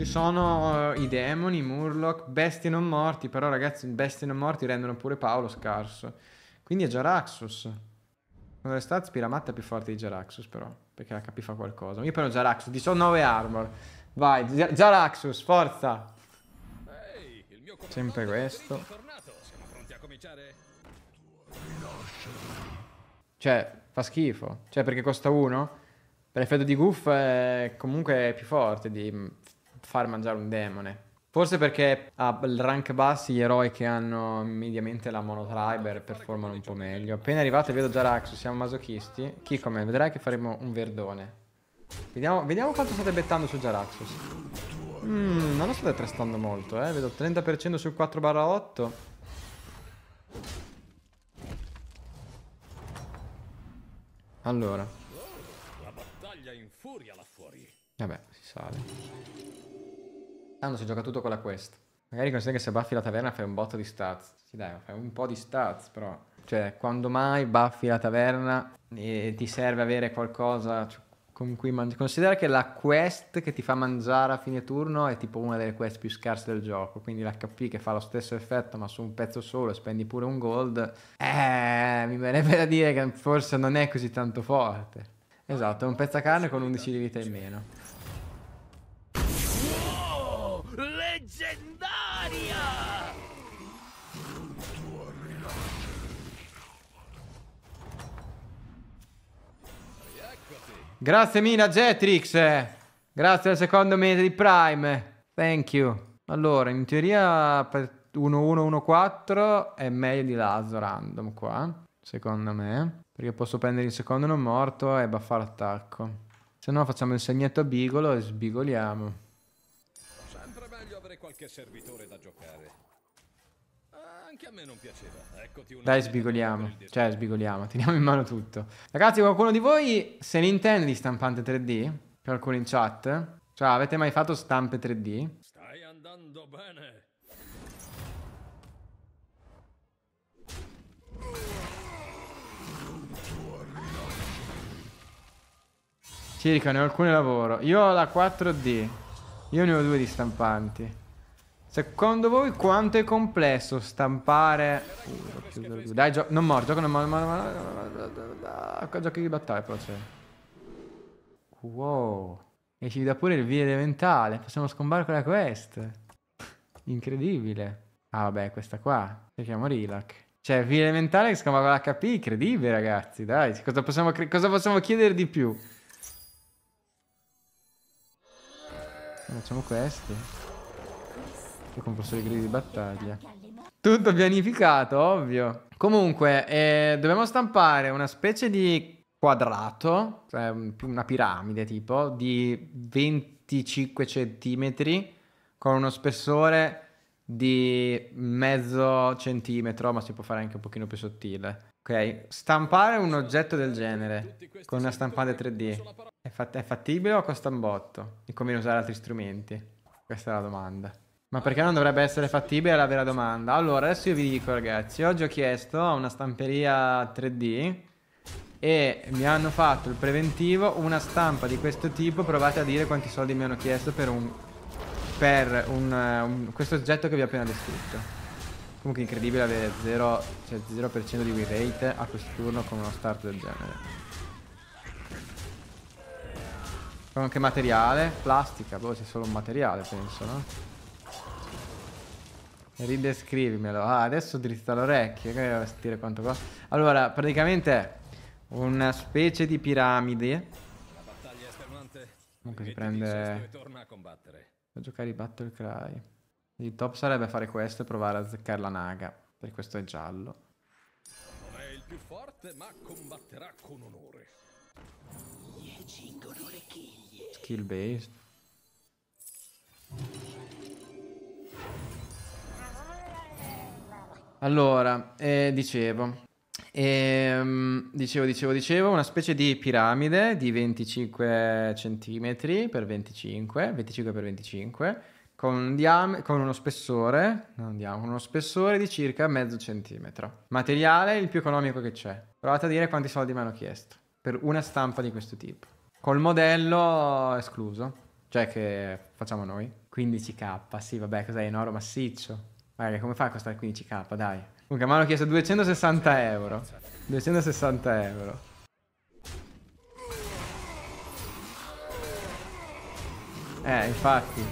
Ci sono uh, i demoni, i murloc, bestie non morti, però ragazzi, bestie non morti rendono pure Paolo scarso. Quindi è Jaraxus. Con le stats Piramatta è più forte di Jaraxus però, perché la HP fa qualcosa. Io prendo Jaraxus, 19 armor. Vai, Jaraxus, forza! Sempre questo. Cioè, fa schifo. Cioè, perché costa uno? Per effetto di Goof è comunque più forte di far mangiare un demone. Forse perché al rank bassi gli eroi che hanno mediamente la monotriber performano un po' meglio. Appena arrivato vedo già Raxus, siamo masochisti. Chi come? Vedrai che faremo un verdone. Vediamo, vediamo quanto state bettando su Jaraxus. Mm, non lo state trestando molto, eh. Vedo 30% sul 4 8. Allora. La battaglia infuria là fuori. Vabbè, si sale. Ah, non si gioca tutto con la quest. Magari consideri che se buffi la taverna fai un botto di stats. Sì dai, fai un po' di stats, però. Cioè, quando mai buffi la taverna e ti serve avere qualcosa cioè, con cui mangiare. Considera che la quest che ti fa mangiare a fine turno è tipo una delle quest più scarse del gioco. Quindi l'HP che fa lo stesso effetto, ma su un pezzo solo e spendi pure un gold. Eh, mi verrebbe da dire che forse non è così tanto forte. Esatto, è un pezzo a carne con 11 di vita in meno. Grazie Mina Jetrix. Grazie al secondo mese di Prime. Thank you. Allora, in teoria per 1-1-1-4 è meglio di Lazo random qua, secondo me. Perché posso prendere il secondo non morto e buffare l'attacco. Se no facciamo il segnetto a Bigolo e sbigoliamo. Sempre meglio avere qualche servitore da giocare. Anche a me non piaceva. Eccoti una Dai, sbigoliamo. Cioè, sbigoliamo. Teniamo in mano tutto. Ragazzi, qualcuno di voi se ne intende di stampante 3D? Qualcuno in chat? Cioè, avete mai fatto stampe 3D? Stai andando bene. Circa, ne ho alcune lavoro. Io ho la 4D. Io ne ho due di stampanti. Secondo voi quanto è complesso stampare... Uh, Dai, gio non moro, gioco non moro. Giochi di battaglia però c'è. Wow. E ci dà pure il via elementale. Possiamo scombattere la quest. Incredibile. Ah vabbè, questa qua. Cerchiamo Rilac. Cioè, via elementale che scomba con l'HP. Incredibile, ragazzi. Dai, cosa possiamo, cosa possiamo chiedere di più? Facciamo questi. Io compro solo i gridi di battaglia. Tutto pianificato, ovvio. Comunque, eh, dobbiamo stampare una specie di quadrato, cioè una piramide tipo, di 25 centimetri con uno spessore di mezzo centimetro, ma si può fare anche un pochino più sottile. Ok, stampare un oggetto del genere con una stampante 3D è, fat è fattibile o costa un botto? E conviene usare altri strumenti? Questa è la domanda. Ma perché non dovrebbe essere fattibile è la vera domanda. Allora, adesso io vi dico ragazzi, oggi ho chiesto a una stamperia 3D e mi hanno fatto il preventivo, una stampa di questo tipo, provate a dire quanti soldi mi hanno chiesto per un... per un, un questo oggetto che vi ho appena descritto. Comunque incredibile avere 0%, cioè 0 di win rate a questo turno con uno start del genere. Con che materiale? Plastica, boh c'è solo un materiale penso, no? Ridescrivimelo. Ah, adesso dritta l'orecchio. Che devo sentire quanto costa. Allora, praticamente è una specie di piramide. Comunque si prende. Per giocare i Battle Cry. Il top sarebbe fare questo e provare a azzeccare la naga. Per questo è giallo. Non è il più forte, ma combatterà con onore. Skill based. Allora, eh, dicevo, ehm, dicevo, dicevo, dicevo, una specie di piramide di 25 cm per 25, 25 per 25, con, un diam- con uno spessore, non diamo, uno spessore di circa mezzo centimetro. Materiale il più economico che c'è. Provate a dire quanti soldi mi hanno chiesto per una stampa di questo tipo. Col modello escluso. Cioè che facciamo noi. 15k, sì vabbè, cos'è in oro massiccio? Guarda, come fai a costare 15k, dai. Comunque mi hanno chiesto 260 euro. 260 euro. Eh, infatti.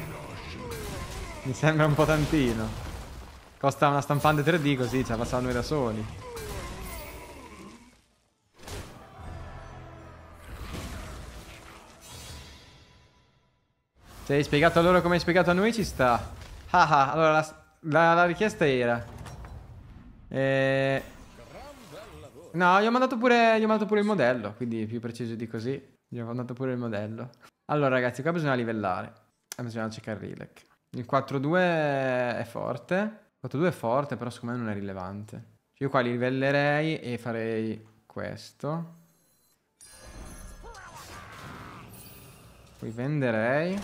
Mi sembra un po' tantino. Costa una stampante 3D così ce la facciamo noi da soli. Se hai spiegato a loro come hai spiegato a noi ci sta. Ah ah, allora la, la, la richiesta era... Eh... No, gli ho, mandato pure, gli ho mandato pure il modello, quindi più preciso di così. Gli ho mandato pure il modello. Allora ragazzi, qua bisogna livellare. E bisogna cercare il Rilek. Il 4-2 è forte. Il 4-2 è forte, però secondo me non è rilevante. Io qua li livellerei e farei questo. Poi venderei.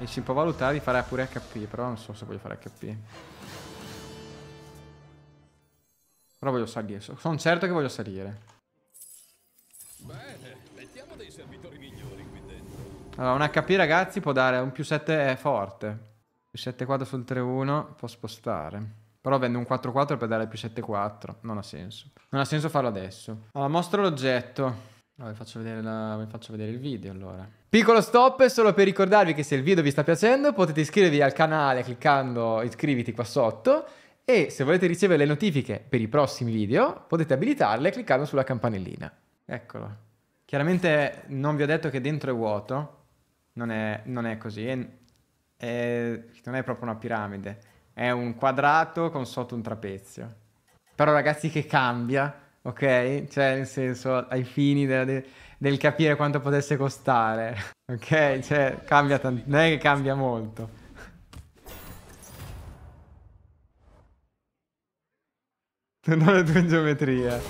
E si può valutare di fare pure HP, però non so se voglio fare HP. Però voglio salire. Sono certo che voglio salire. Bene, mettiamo dei servitori migliori qui dentro. Allora, un HP ragazzi può dare un più 7 è forte. Più 7 4 sul 3-1 può spostare. Però vendo un 4-4 per dare più 7-4. Non ha senso. Non ha senso farlo adesso. Allora, mostro l'oggetto. Allora, vi faccio, vedere la... vi faccio vedere il video allora. Piccolo stop solo per ricordarvi che se il video vi sta piacendo potete iscrivervi al canale cliccando iscriviti qua sotto e se volete ricevere le notifiche per i prossimi video potete abilitarle cliccando sulla campanellina. Eccolo. Chiaramente non vi ho detto che dentro è vuoto, non è, non è così, è, è, non è proprio una piramide, è un quadrato con sotto un trapezio. Però ragazzi che cambia, ok? Cioè nel senso ai fini del, del capire quanto potesse costare, ok? Cioè cambia tanto, non è che cambia molto. Non le tue geometrie.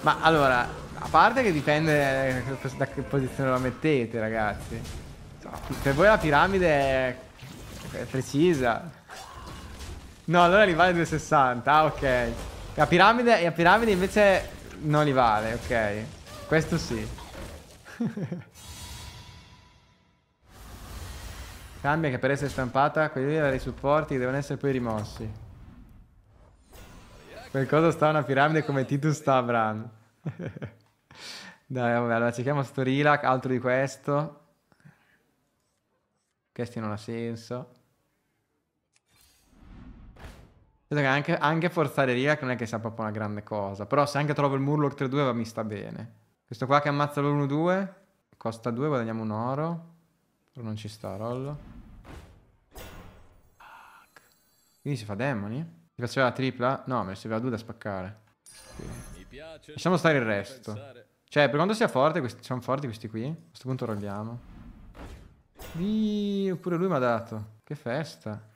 Ma allora, a parte che dipende da che posizione la mettete, ragazzi. Per voi la piramide è precisa. No, allora li vale 260. Ah, ok. La piramide, la piramide invece non li vale, ok. Questo sì. Cambia che per essere stampata quelli dei supporti devono essere poi rimossi. Qualcosa sta una piramide come Titus sta Abram. Dai, vabbè, allora cerchiamo sto Rilac, altro di questo. Questi non ha senso. Anche, anche forzare Rilac non è che sia proprio una grande cosa. Però se anche trovo il Murloc 3-2 mi sta bene. Questo qua che ammazza l'1-2 costa 2, guadagniamo un oro. Però non ci sta, rollo. Quindi si fa demoni? Ti faceva la tripla? No, me ne serviva due da spaccare. Lasciamo stare il resto. Cioè, per quanto sia forte, questi, siamo forti questi qui. A questo punto rolliamo. Dio, pure lui mi ha dato. Che festa.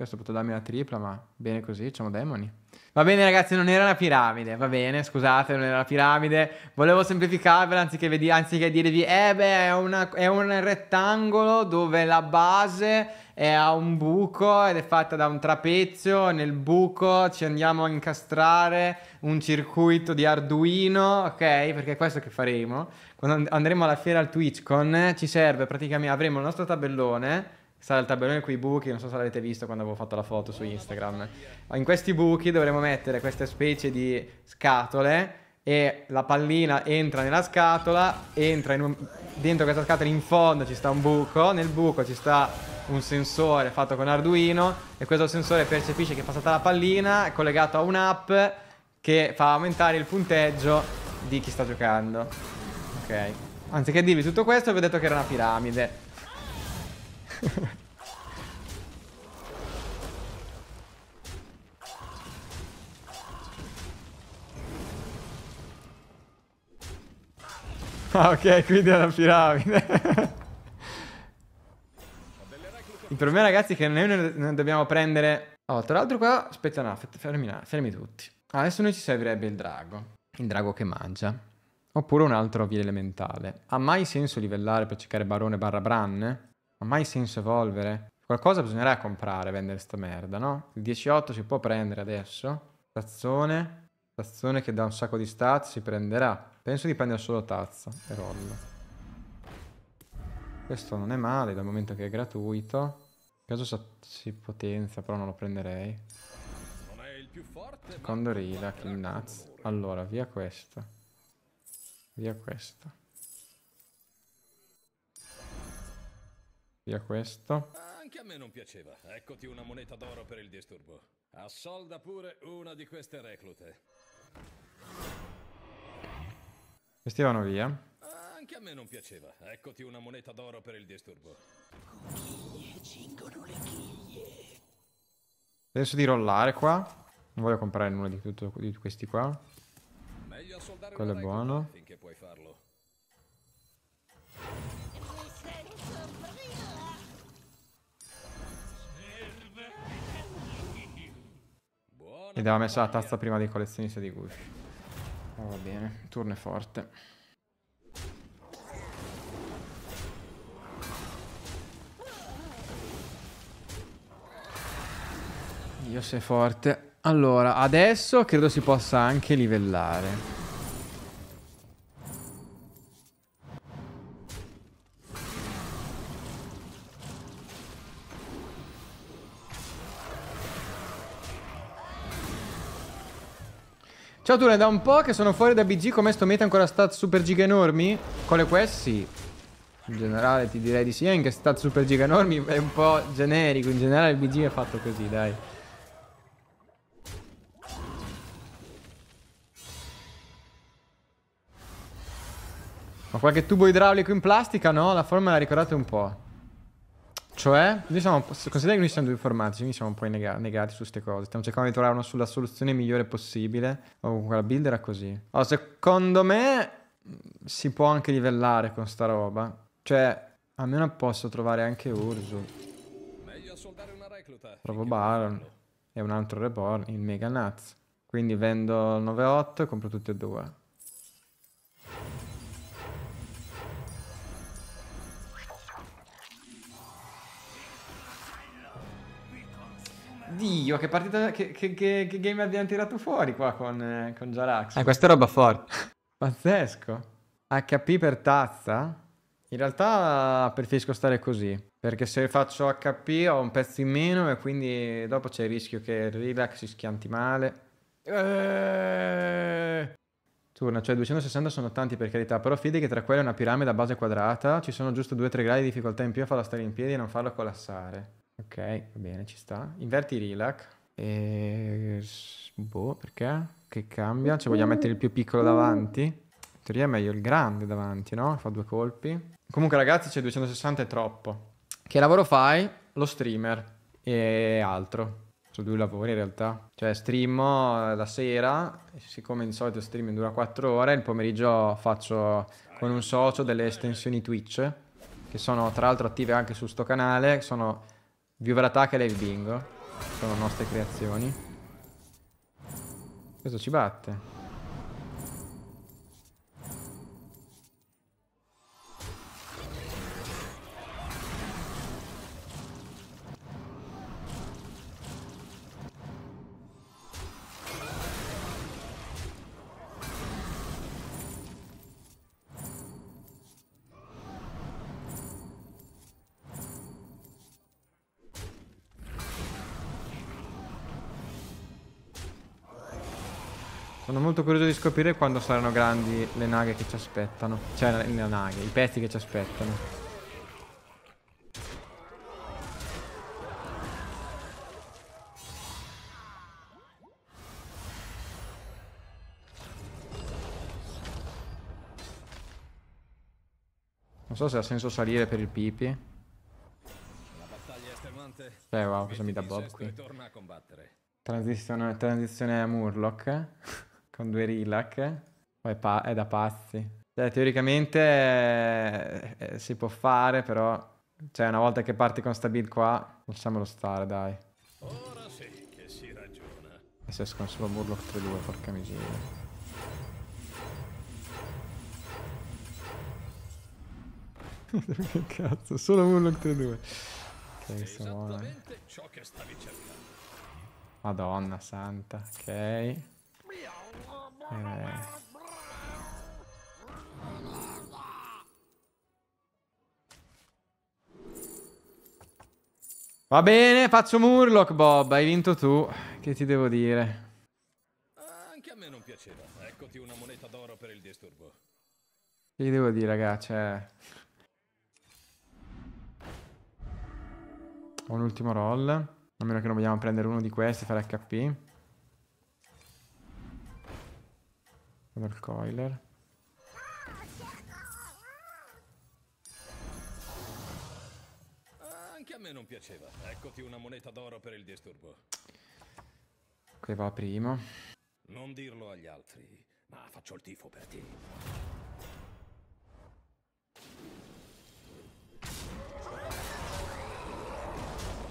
Questo poteva darmi la tripla, ma bene così, facciamo demoni. Va bene ragazzi, non era una piramide, va bene, scusate, non era una piramide. Volevo semplificarvela anziché, anziché dirvi, eh beh, è, una, è, un rettangolo dove la base è a un buco ed è fatta da un trapezio. Nel buco ci andiamo a incastrare un circuito di Arduino, ok? Perché è questo che faremo. Quando andremo alla fiera al TwitchCon ci serve praticamente, avremo il nostro tabellone sarà il tabellone con i buchi, non so se l'avete visto quando avevo fatto la foto su Instagram. In questi buchi dovremo mettere queste specie di scatole e la pallina entra nella scatola, entra un... dentro questa scatola in fondo ci sta un buco, nel buco ci sta un sensore fatto con Arduino e questo sensore percepisce che è passata la pallina, è collegato a un'app che fa aumentare il punteggio di chi sta giocando. Ok. Anziché dirvi tutto questo vi ho detto che era una piramide. ah ok, quindi è una piramide. Il problema ragazzi è che noi ne dobbiamo prendere... Oh, tra l'altro qua... Aspetta no, fermi, fermi tutti. Adesso noi ci servirebbe il drago. Il drago che mangia. Oppure un altro via elementale. Ha mai senso livellare per cercare barone barra branne? Ha mai senso evolvere? Qualcosa bisognerà comprare, vendere sta merda, no? Il 18 si può prendere adesso. Tazzone. Tazzone che dà un sacco di stat si prenderà. Penso di prendere solo tazza e rollo. Questo non è male dal momento che è gratuito. In caso si potenzia, però non lo prenderei. Secondo rila, kill nuts. Allora, via questo. Via questo. Via questo. Anche a me non piaceva. Eccoti una moneta d'oro per il disturbo. Assolda pure una di queste reclute. Questi vanno via. Anche a me non piaceva. Eccoti una moneta d'oro per il disturbo. Conchiglie cingono le chiglie. Penso di rollare qua. Non voglio comprare nulla di, tutto, di questi qua. Quello è buono. Finché puoi farlo. Mi aveva messo la tazza prima dei collezionisti di Gush. Oh, va bene, turno è forte. Dio sei forte. Allora, adesso credo si possa anche livellare. Ciao tu, da un po' che sono fuori da BG, come sto meta ancora stat super giga enormi? Con le quest sì. In generale ti direi di sì, anche stat super giga enormi è un po' generico, in generale il BG è fatto così, dai. Ma qualche tubo idraulico in plastica, no? La forma la ricordate un po'. Cioè, noi siamo, considera che noi siamo due informatici, quindi siamo un po' nega negati su queste cose. Stiamo cercando di trovare una sulla soluzione migliore possibile. O oh, comunque la build era così. Allora, secondo me si può anche livellare con sta roba. Cioè, almeno posso trovare anche Ursul. Trovo Baron e un altro Reborn, il Mega Nuts. Quindi vendo il 9-8 e compro tutti e due. Dio, che partita, che, che, che, che game abbiamo tirato fuori qua con, eh, con Jarax. Eh, questa è roba forte. Pazzesco. HP per tazza? In realtà preferisco stare così. Perché se faccio HP ho un pezzo in meno e quindi dopo c'è il rischio che il relax si schianti male. Eeeh. Turno, cioè 260 sono tanti per carità, però fidi che tra quelle una piramide a base quadrata ci sono giusto 2-3 gradi di difficoltà in più a farla stare in piedi e non farlo collassare. Ok, va bene, ci sta. Inverti Relac. E... Boh, perché? Che cambia? Cioè vogliamo mettere il più piccolo davanti? In teoria è meglio il grande davanti, no? Fa due colpi. Comunque ragazzi c'è 260 è troppo. Che lavoro fai? Lo streamer e altro. Sono due lavori in realtà. Cioè streamo la sera, siccome di solito streaming dura 4 ore, il pomeriggio faccio con un socio delle estensioni Twitch, che sono tra l'altro attive anche su sto canale, sono Viewer Attack e Live Bingo. Sono nostre creazioni. Questo ci batte. Sono molto curioso di scoprire quando saranno grandi le naghe che ci aspettano. Cioè, le naghe, i pezzi che ci aspettano. Non so se ha senso salire per il pipi. Eh wow, cosa mi dà Bob qui? Transizione, transizione a Murloc. Con due relac. Poi è, è da pazzi. Cioè, teoricamente eh, eh, si può fare, però... Cioè, una volta che parti con sta build qua, lasciamolo stare, dai. Ora sì che si ragiona. E se escono solo Murloc 3-2, porca miseria. che cazzo, solo Murloc 3-2. senso vuole. Esattamente ciò che stavi cercando. Madonna santa, ok. Eh. Va bene, faccio Murloc, Bob. Hai vinto tu. Che ti devo dire? Anche a me non piaceva. Eccoti una moneta d'oro per il disturbo. Che gli devo dire, ragazzi? Cioè... Ho un ultimo roll. A meno che non vogliamo prendere uno di questi e fare HP. Il coiler. Anche a me non piaceva. Eccoti una moneta d'oro per il disturbo. Qui va primo. Non dirlo agli altri, ma faccio il tifo per te.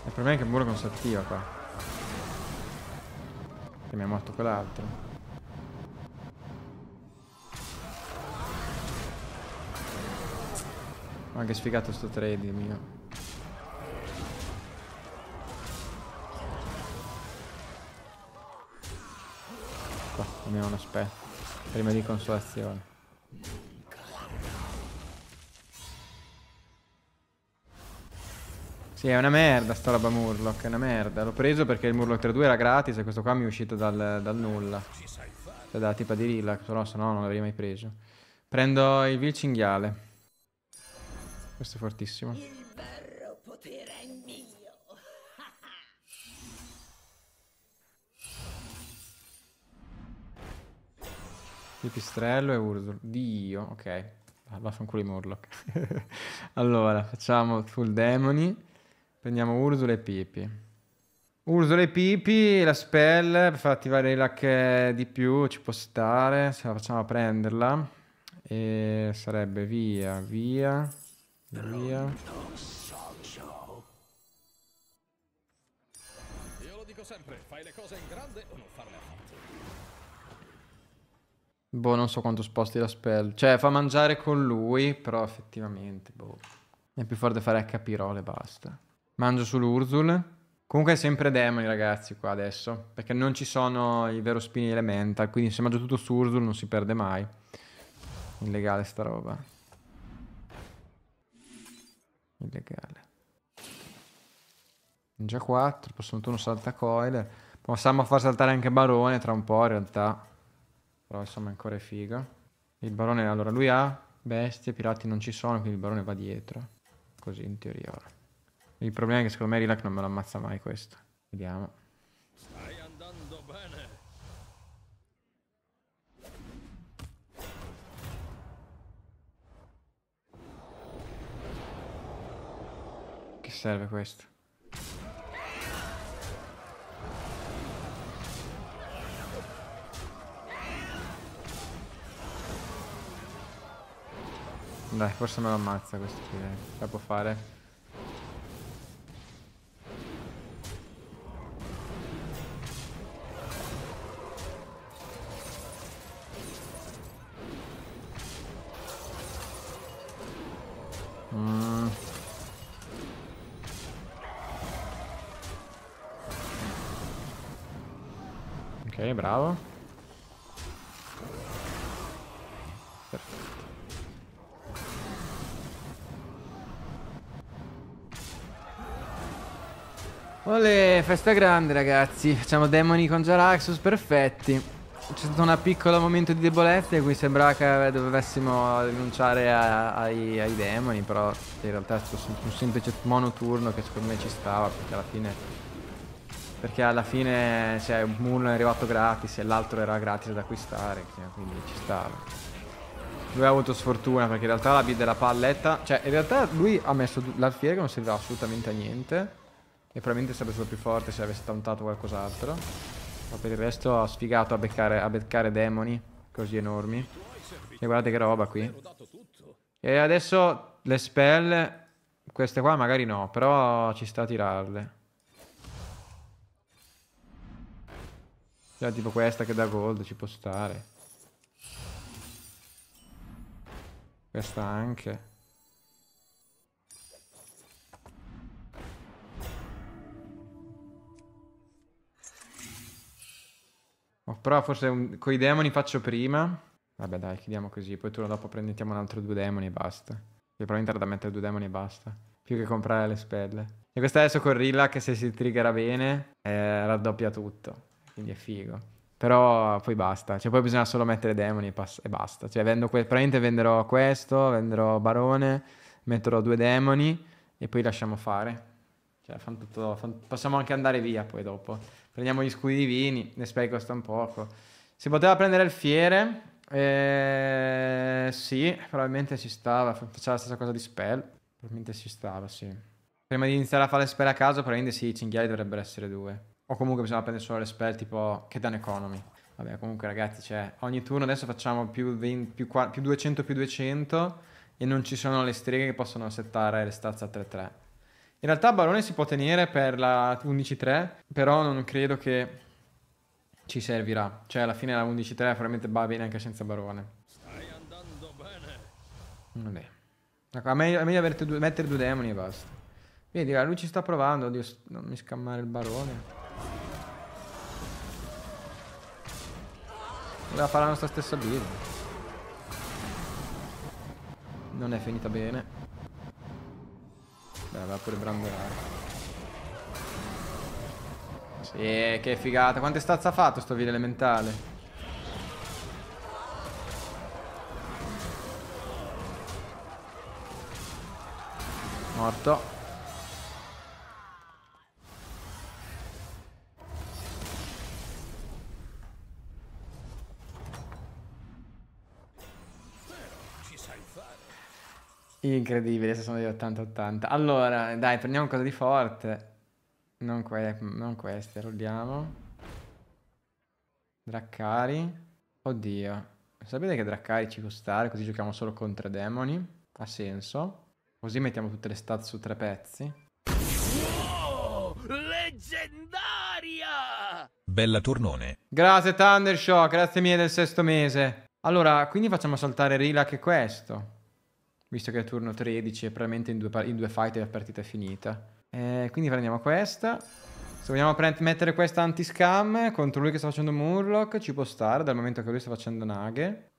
Il problema è che il muro non si attiva qua. Che mi ha morto quell'altro. Ma che sfigato sto trade mio. Qua, almeno un aspetto. Prima di consolazione. Sì, è una merda sta roba Murloc, è una merda. L'ho preso perché il Murloc 3.2 era gratis e questo qua mi è uscito dal, dal nulla. Cioè dalla tipa di Relax, però se no non l'avrei mai preso. Prendo il vil cinghiale. Questo è fortissimo. Il vero potere è mio. Pipistrello e Urzul. Dio, ok. Vaffanculo i Murloc. allora, facciamo full demoni. Prendiamo Urzul e Pipi. Urzul e Pipi, la spell per far attivare il hack di più ci può stare. Se la facciamo a prenderla. E sarebbe via, via, via. Io lo dico sempre, fai le cose in grande o non farle affatto. Boh, non so quanto sposti la spell. Cioè, fa mangiare con lui, però effettivamente, boh. È più forte fare HP roll e basta. Mangio sull'Urzul. Comunque è sempre demoni, ragazzi, qua adesso. Perché non ci sono i vero spini elemental. Quindi se mangio tutto su Urzul non si perde mai. Illegale sta roba. Illegale. Già 4, prossimo turno salta coil. Possiamo far saltare anche Barone tra un po' in realtà. Però insomma ancora è figo. Il barone, allora lui ha bestie, pirati non ci sono, quindi il barone va dietro. Così in teoria ora. Il problema è che secondo me Rilac non me lo ammazza mai questo. Vediamo. Serve questo? Dai, forse me lo ammazza questo qui, la può fare? Bravo. Perfetto. Olè, festa grande ragazzi. Facciamo demoni con Jaraxus perfetti. C'è stato un piccolo momento di debolezza in cui sembrava che dovessimo rinunciare a- ai, ai demoni, però in realtà è stato un semplice monoturno che secondo me ci stava perché alla fine perché alla fine cioè, uno è arrivato gratis e l'altro era gratis da acquistare, cioè, quindi ci stava. Lui ha avuto sfortuna perché in realtà la build della palletta, cioè in realtà lui ha messo l'alfiere che non serviva assolutamente a niente e probabilmente sarebbe stato più forte se avesse tantato qualcos'altro. Ma per il resto ha sfigato a beccare, a beccare demoni così enormi. E guardate che roba qui. E adesso le spell, queste qua magari no, però ci sta a tirarle. Già tipo questa che da gold ci può stare. Questa anche. Oh, però forse con i demoni faccio prima. Vabbè dai, chiudiamo così. Poi turno dopo prendiamo un altro due demoni e basta. Io probabilmente era da mettere due demoni e basta. Più che comprare le spelle. E questa adesso con Rilla che se si triggera bene eh, raddoppia tutto. Quindi è figo. Però poi basta. Cioè poi bisogna solo mettere demoni e, pass- e basta. Cioè vendo que- probabilmente venderò questo, venderò barone, metterò due demoni e poi lasciamo fare. Cioè fan tutto, fan... possiamo anche andare via poi dopo. Prendiamo gli scudi divini, ne speri costa un poco. Si poteva prendere il fiere, eh, sì, probabilmente ci stava. Faceva la stessa cosa di spell. Probabilmente ci stava, sì. Prima di iniziare a fare le spell a caso, probabilmente sì, i cinghiali dovrebbero essere due. O comunque bisogna prendere solo le spell tipo che danno economy. Vabbè, comunque ragazzi, cioè, ogni turno adesso facciamo più, 20, più, più 200 più 200 e non ci sono le streghe che possono settare le stazze a 3-3. In realtà Barone si può tenere per la 11-3, però non credo che ci servirà. Cioè, alla fine la 11-3 probabilmente va bene anche senza Barone. Stai andando bene. Vabbè. Ecco, è meglio, è meglio due, mettere due demoni e basta. Vedi, lui ci sta provando. Oddio, non mi scammare il Barone. Voleva fare la nostra stessa build. Non è finita bene. Beh, va pure brandolare. Sì, che figata. Quante stazze ha fatto sto video elementale? Morto. Incredibile, se sono di 80-80. Allora, dai, prendiamo cosa di forte. Non, que non queste, rolliamo. Draccari. Oddio. Sapete che Draccari ci può stare, così giochiamo solo contro demoni. Ha senso. Così mettiamo tutte le stat su tre pezzi. Oh, leggendaria! Bella turnone. Grazie Thundershock, grazie mille del sesto mese. Allora, quindi facciamo saltare Rila che questo. Visto che è turno 13 e probabilmente in due, in due fight la partita è finita. Eh, quindi prendiamo questa. Se vogliamo mettere questa anti-scam contro lui che sta facendo Murloc, ci può stare dal momento che lui sta facendo Naghe.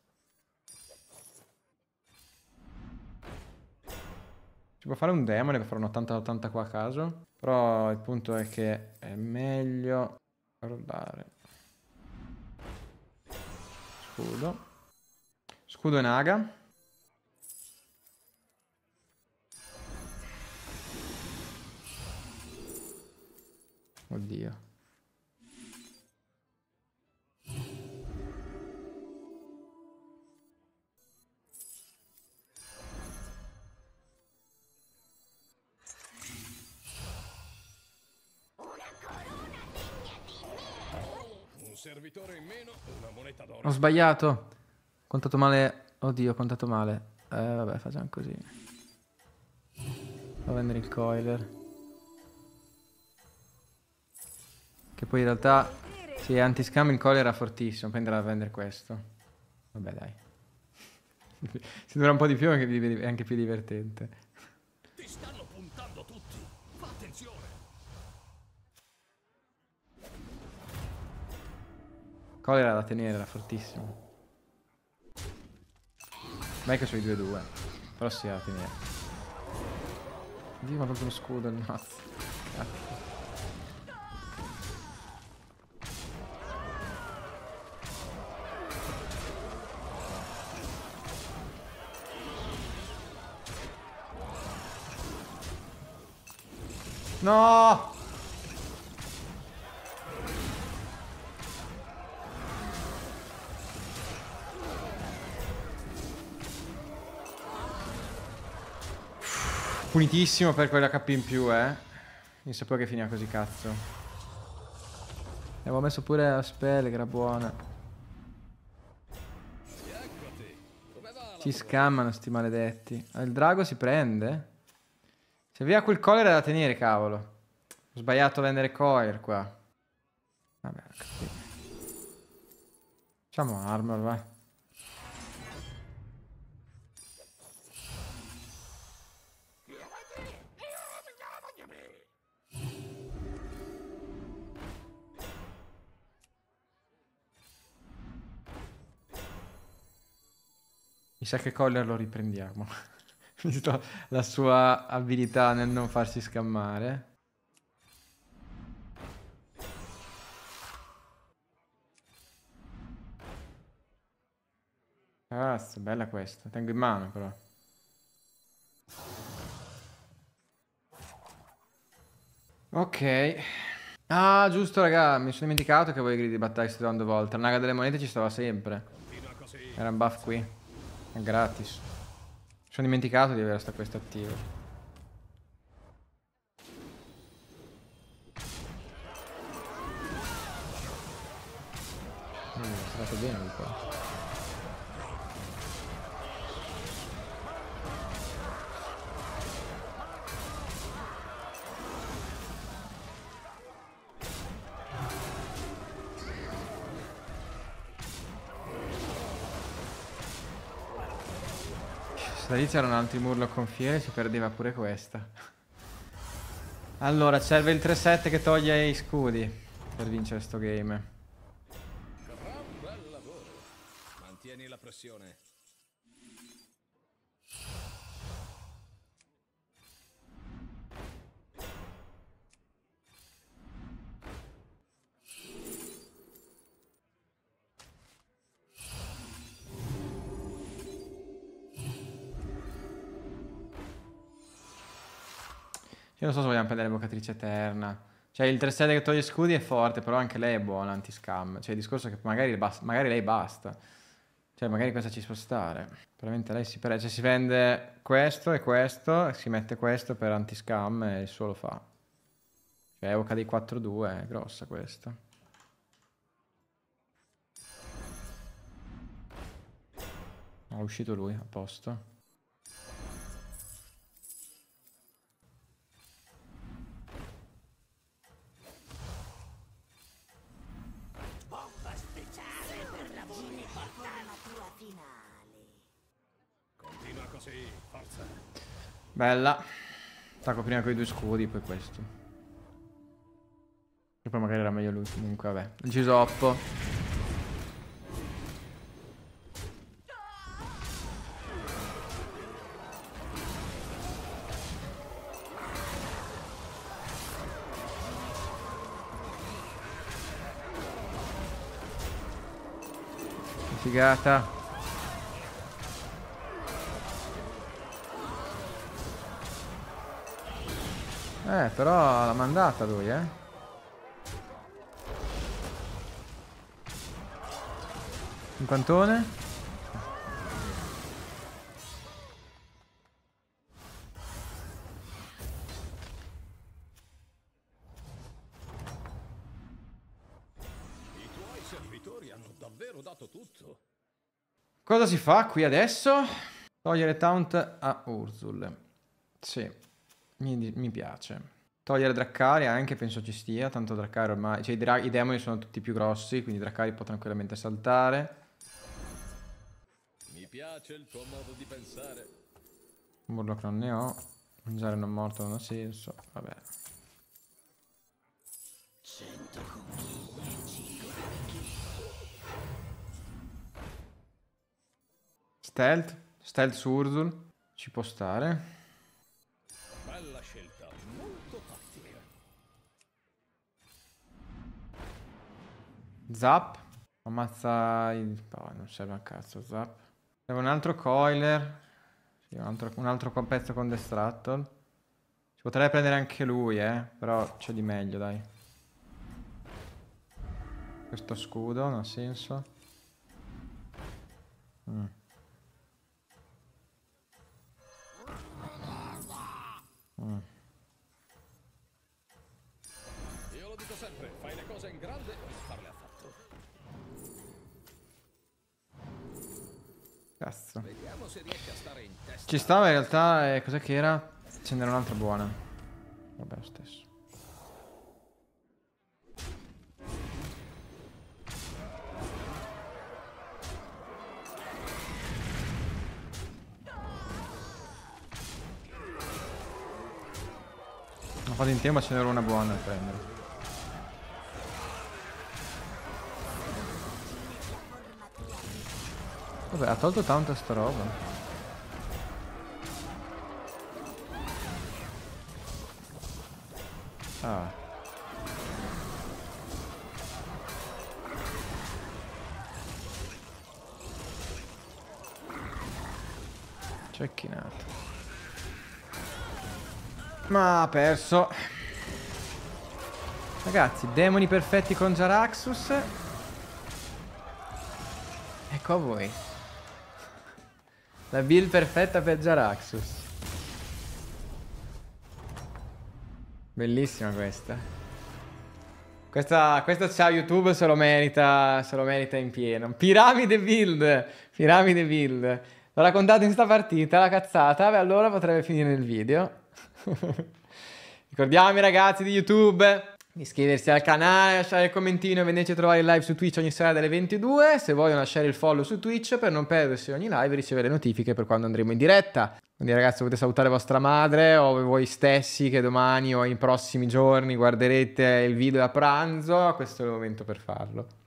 Si può fare un demone per fare un 80-80 qua a caso. Però il punto è che è meglio rollare. Scudo. Scudo e naga. Oddio. Servitore in meno, una moneta d'oro. Ho sbagliato. Ho contato male. Oddio, ho contato male. Eh, vabbè, facciamo così. Devo vendere il coiler. Che poi in realtà, sì, anti-scam il call era fortissimo, poi andrà a vendere questo. Vabbè dai. si dura un po' di più è anche più divertente. Ti stanno puntando tutti. Fa attenzione. Call era da tenere, era fortissimo. Vai che sono i 2-2. Però si sì, da tenere. Dio, ma proprio lo scudo, il mazzo. Cazzo. No! Punitissimo per quell'HP in più, eh. Non sapevo che finiva così, cazzo. E avevo messo pure la spell, che era buona. Ci scammano sti maledetti. Il drago si prende? via quel collar da tenere, cavolo. Ho sbagliato a vendere coir qua. Vabbè, capito. Facciamo armor, vai. Mi sa che collar lo riprendiamo. Visto la sua abilità nel non farsi scammare. Cazzo, bella questa. Tengo in mano però. Ok. Ah, giusto, raga. Mi sono dimenticato che avevo i gridi di battaglia secondo volta. La naga delle monete ci stava sempre. Era un buff qui. È gratis. Mi sono dimenticato di avere sta questa attiva. Mm, è stato bene un po'. Lì c'erano altri Murloc con fiere si perdeva pure questa. Allora, serve il 3-7 che toglie i scudi per vincere sto game. Gran bel lavoro. Mantieni la pressione. Io non so se vogliamo prendere l'evocatrice eterna. Cioè, il 3-7 che toglie scudi è forte, però anche lei è buona anti-scam. Cioè, il discorso è che magari, bas- magari lei basta. Cioè, magari questa ci può stare. Probabilmente lei si prende. Cioè, si vende questo e questo, si mette questo per anti-scam e il suo lo fa. Cioè, evoca dei 4-2, è grossa questa. È uscito lui, a posto. Così, forza. Bella. Attacco prima con i due scudi, poi questo. E poi magari era meglio lui. Comunque, vabbè. Il Gisoppo. Figata. Eh, però l'ha mandata lui, eh. Cinquantone? I tuoi servitori hanno davvero dato tutto. Cosa si fa qui adesso? Togliere taunt a Urzul. Sì, mi, mi piace. Togliere Draccari anche penso ci stia, tanto Draccari ormai... Cioè i, dra- i demoni sono tutti più grossi, quindi Draccari può tranquillamente saltare. Mi piace il tuo modo di pensare. Murloc non ne ho. Mangiare non morto non ha senso. Vabbè. Stealth. Stealth su Urzul. Ci può stare. Zap. Ammazza il... Oh, non serve a cazzo Zap. Serve un altro coiler. Sì, un altro, un altro pezzo con Destructor. Si potrebbe prendere anche lui, eh. Però c'è di meglio, dai. Questo scudo, non ha senso. Mm. Mm. Io lo dico sempre, fai le cose in grande Cazzo. Vediamo se riesci a stare in testa. Ci stava in realtà, eh, cos'è che era? Ce n'era un'altra buona. Vabbè, lo stesso. Ho fatto in tempo ce n'era una buona da prendere. Vabbè, ha tolto tanta sta roba. Ah. Cecchinato. Ma ha perso. Ragazzi, demoni perfetti con Jaraxus. Ecco a voi. La build perfetta per Jaraxus. Bellissima questa. Questa, questa ciao YouTube se lo merita, se lo merita in pieno. Piramide build, piramide build. L'ho raccontato in sta partita, la cazzata, beh allora potrebbe finire nel video. Ricordiamo ragazzi di YouTube iscriversi al canale, lasciare il commentino e venirci a trovare in live su Twitch ogni sera dalle 22. Se vogliono lasciare il follow su Twitch per non perdersi ogni live e ricevere notifiche per quando andremo in diretta. Quindi ragazzi potete salutare vostra madre o voi stessi che domani o in prossimi giorni guarderete il video a pranzo, questo è il momento per farlo.